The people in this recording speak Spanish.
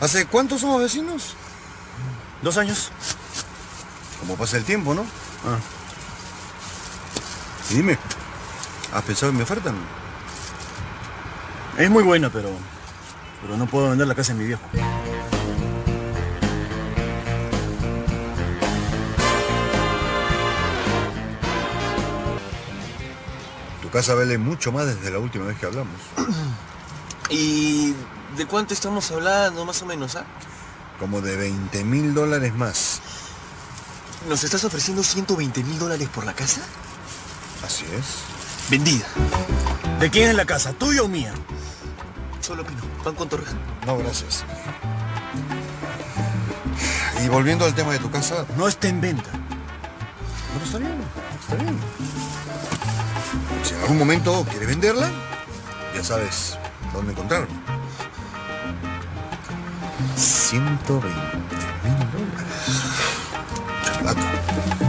¿Hace cuánto somos vecinos? Dos años. Como pasa el tiempo, ¿no? Ah. Y dime, ¿has pensado en mi oferta? Es muy buena, pero. Pero no puedo vender la casa de mi viejo. Tu casa vale mucho más desde la última vez que hablamos. ¿Y de cuánto estamos hablando más o menos, ah? Como de 20 mil dólares más. ¿Nos estás ofreciendo 120 mil dólares por la casa? Así es. Vendida. ¿De quién es la casa? ¿Tuya o mía? Solo Pino. Pan con torreja. No, gracias. Y volviendo al tema de tu casa, No está en venta. bueno, está bien, está bien. Si en algún momento quieres venderla, ya sabes dónde encontrarme. 120 mil dólares. Mucha plata.